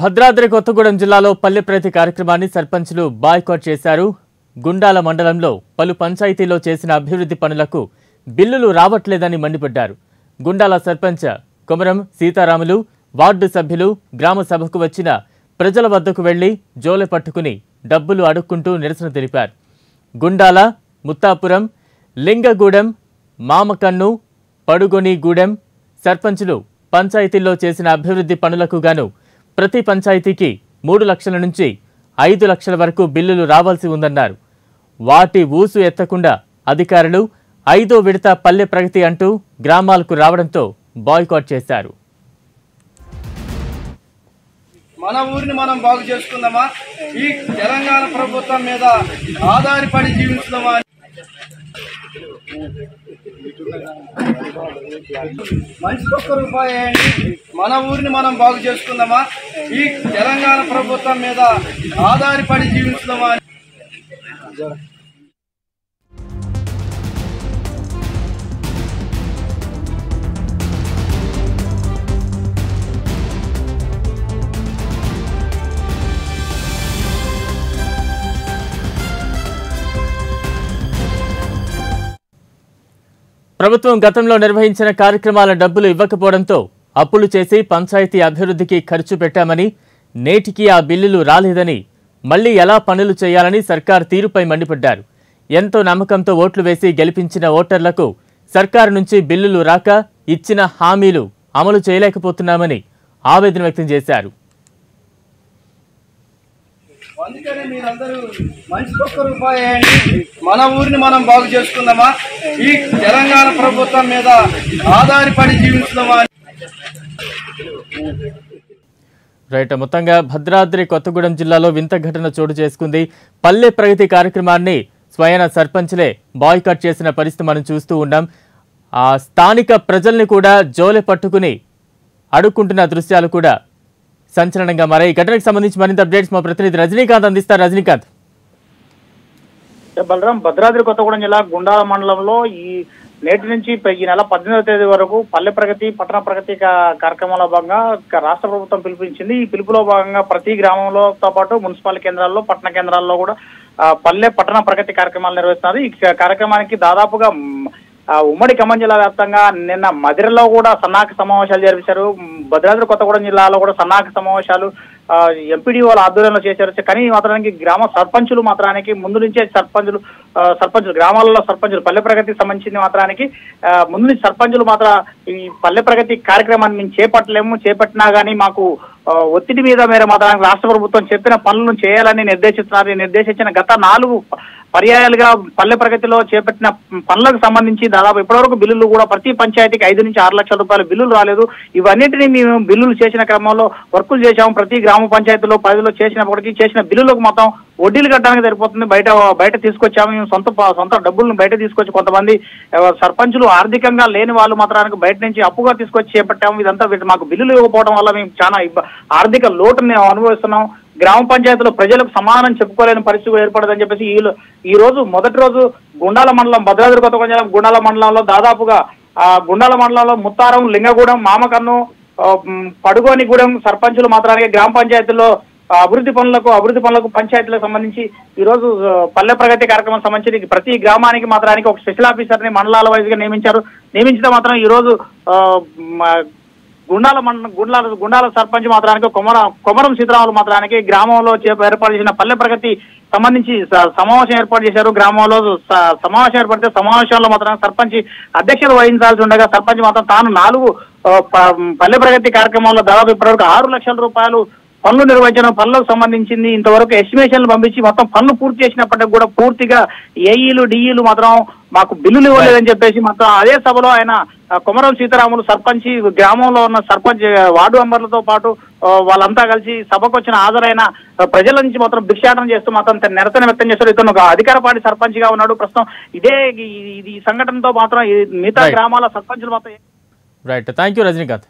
భద్రాద్రి కొత్తగూడెం జిల్లాలో పల్లె ప్రతి కార్యక్రమాన్ని సర్పంచ్లు బాయ్కాట్ చేశారు. గుండాల మండలంలో పలు పంచాయతీలో చేసిన అభివృద్ధి పనులకు బిల్లులు రావట్లేదని మండిపడ్డారు. గుండాల సర్పంచ్ కొమరం సీతారాములు వార్డు సభ్యులు గ్రామ సభకు వచ్చిన ప్రజల వద్దకు వెళ్ళి జోలె పట్టుకుని డబ్బులు అడుక్కుంటూ నిరసన తెలిపారు. గుండాల ముత్తాపురం లింగగూడెం మామకన్ను పడుగొనిగూడెం సర్పంచులు పంచాయతీల్లో చేసిన అభివృద్ధి పనులకు గాను ప్రతి పంచాయతీకి మూడు లక్షల నుంచి ఐదు లక్షల వరకు బిల్లులు రావాల్సి ఉందన్నారు. వాటి ఊసు ఎత్తకుండా అధికారులు ఐదో విడత పల్లె ప్రగతి అంటూ గ్రామాలకు రావడంతో బాయ్కాట్ చేశారు. మన ఊరిని మనం బాగు చేసుకుందామా? ఈ తెలంగాణ ప్రభుత్వం మీద ఆధారపడి జీవించుదామా మనిషికి ఒక్క రూపాయి మన ఊరిని మనం బాగు చేసుకుందామా? ఈ తెలంగాణ ప్రభుత్వం మీద ఆధారపడి జీవించుదామా? ప్రభుత్వం గతంలో నిర్వహించిన కార్యక్రమాల డబ్బులు ఇవ్వకపోవడంతో అప్పులు చేసి పంచాయతీ అభివృద్ధికి ఖర్చు పెట్టామని నేటికి ఆ బిల్లులు రాలేదని మళ్ళీ ఎలా పనులు చేయాలని సర్కార్ తీరుపై మండిపడ్డారు. ఎంతో నమ్మకంతో ఓట్లు వేసి గెలిపించిన ఓటర్లకు సర్కారు నుంచి బిల్లులు రాక ఇచ్చిన హామీలు అమలు చేయలేకపోతున్నామని ఆవేదన వ్యక్తం చేశారు. అందుకనే మీరందరూ మంచి ఒక్క రూపాయి మన ఊరిని మనం బాగు చేసుకుందామా? ఈ తెలంగాణ ప్రభుత్వం మీద ఆధారపడి జీవించుదామా? రైట్ మొత్తంగా భద్రాద్రి కొత్తగూడెం జిల్లాలో వింత ఘటన చోటు చేసుకుంది. పల్లె ప్రగతి కార్యక్రమాన్ని స్వయన సర్పంచ్లే బాయ్కట్ చేసిన పరిస్థితి మనం చూస్తూ ఉన్నాం. ఆ స్థానిక ప్రజల్ని కూడా జోలె పట్టుకుని అడుక్కుంటున్న దృశ్యాలు కూడా సంచలనంగా మారాయి. ఈ ఘటనకు సంబంధించి మరింత అప్డేట్స్ మా ప్రతినిధి రజనీకాంత్ అందిస్తారు. రజనీకాంత్. బలరాం భద్రాద్రి కొత్తగూడెం జిల్లా గుండాల మండలంలో ఈ నేటి నుంచి ఈ నెల పద్దెనిమిదవ తేదీ వరకు పల్లె ప్రగతి పట్టణ ప్రగతి కార్యక్రమంలో భాగంగా రాష్ట్ర ప్రభుత్వం పిలుపునిచ్చింది. ఈ పిలుపులో భాగంగా ప్రతి గ్రామంలోతో పాటు మున్సిపల్ కేంద్రాల్లో పట్టణ కేంద్రాల్లో కూడా పల్లె పట్టణ ప్రగతి కార్యక్రమాలు నిర్వహిస్తున్నారు. ఈ కార్యక్రమానికి దాదాపుగా ఉమ్మడి ఖమ్మం జిల్లా వ్యాప్తంగా నిన్న మదిరలో కూడా సన్నాహక సమావేశాలు జరిపించారు. భద్రాద్రి కొత్తగూడెం జిల్లాలో కూడా సన్నాహక సమావేశాలు ఎంపీడీఓల ఆధ్వర్యంలో చేశారు. కానీ మాత్రానికి గ్రామ సర్పంచులు మాత్రానికి ముందు నుంచే సర్పంచులు సర్పంచులు గ్రామాలలో సర్పంచులు పల్లె ప్రగతికి సంబంధించిన మాత్రానికి ముందు నుంచి సర్పంచులు మాత్రం ఈ పల్లె ప్రగతి కార్యక్రమాన్ని మేము చేపట్టలేము. చేపట్టినా కానీ మాకు ఒత్తిడి మీద మేర మాత్రానికి రాష్ట్ర ప్రభుత్వం చెప్పిన పనులను చేయాలని నిర్దేశిస్తున్నారు. నిర్దేశించిన గత నాలుగు పర్యాయాలుగా పల్లె ప్రగతిలో చేపట్టిన పనులకు సంబంధించి దాదాపు ఇప్పటివరకు బిల్లులు కూడా ప్రతి పంచాయతీకి ఐదు నుంచి ఆరు లక్షల రూపాయల బిల్లులు రాలేదు. ఇవన్నిటిని మేము బిల్లులు చేసిన క్రమంలో వర్కులు చేశాము. ప్రతి గ్రామ పంచాయతీలో పరిధిలో చేసినప్పటికీ చేసిన బిల్లులకు మొత్తం వడ్డీలు కట్టడానికి సరిపోతుంది. బయట బయట తీసుకొచ్చాము. మేము సొంత సొంత డబ్బులను బయట తీసుకొచ్చి కొంతమంది సర్పంచులు ఆర్థికంగా లేని వాళ్ళు మాత్రానికి బయట నుంచి అప్పుగా తీసుకొచ్చి చేపట్టాము. ఇదంతా మాకు బిల్లులు ఇవ్వకపోవడం వల్ల మేము చాలా ఆర్థిక లోటుని మేము అనుభవిస్తున్నాం. గ్రామ పంచాయతీలో ప్రజలకు సమానం చెప్పుకోలేని పరిస్థితి ఏర్పడదని చెప్పేసి ఈ ఈ రోజు మొదటి రోజు గుండాల మండలం భద్రాద్రి కొత్త జిల్లా గుండాల మండలంలో దాదాపుగా ఆ గుండాల మండలంలో ముత్తారం లింగగూడెం మామకన్ను పడుగోనిగూడెం సర్పంచులు మాత్రానికి గ్రామ పంచాయతీల్లో అభివృద్ధి పనులకు అభివృద్ధి పనులకు పంచాయతీలకు సంబంధించి ఈరోజు పల్లె ప్రగతి కార్యక్రమం సంబంధించి ప్రతి గ్రామానికి మాత్రానికి ఒక స్పెషల్ ఆఫీసర్ని మండలాల వైజ్గా నియమించారు. నియమించితే మాత్రం ఈ రోజు ఆ, గుండాల మండ గుండాల గుండాల సర్పంచ్ మాత్రానికి కొమర కొమరం సీతారాములు మాత్రానికి గ్రామంలో ఏర్పాటు చేసిన పల్లె ప్రగతి సంబంధించి స- సమావేశం ఏర్పాటు చేశారు. గ్రామంలో స- సమావేశం ఏర్పడితే సమావేశంలో మాత్రం సర్పంచ్ అధ్యక్షత వహించాల్సి ఉండగా సర్పంచ్ మాత్రం తాను నాలుగు పల్లె ప్రగతి కార్యక్రమంలో దాదాపు ఇప్పటివరకు ఆరు లక్షల రూపాయలు పనులు నిర్వహించడం పనులకు సంబంధించింది ఇంతవరకు ఎస్టిమేషన్లు పంపించి మొత్తం పనులు పూర్తి చేసినప్పటికీ కూడా పూర్తిగా ఏఈలు డిఈలు మాత్రం మాకు బిల్లులు ఇవ్వలేదని చెప్పేసి మాత్రం అదే సభలో ఆయన కొమరం సీతారాములు సర్పంచ్ గ్రామంలో ఉన్న సర్పంచ్ వార్డు మెంబర్లతో పాటు వాళ్ళంతా కలిసి సభకు వచ్చిన హాజరైన ప్రజల నుంచి మాత్రం భిక్షాటన చేస్తూ మాత్రం తన నిరసన వ్యక్తం చేస్తారు ఇతను ఒక అధికార పార్టీ సర్పంచ్గా ఉన్నాడు. ప్రస్తుతం ఇదే ఈ- సంఘటనతో మాత్రం మిగతా. గ్రామాల సర్పంచులు మాత్రం రైట్ థ్యాంక్ యూ రజనీకాంత్